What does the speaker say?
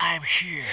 I'm here.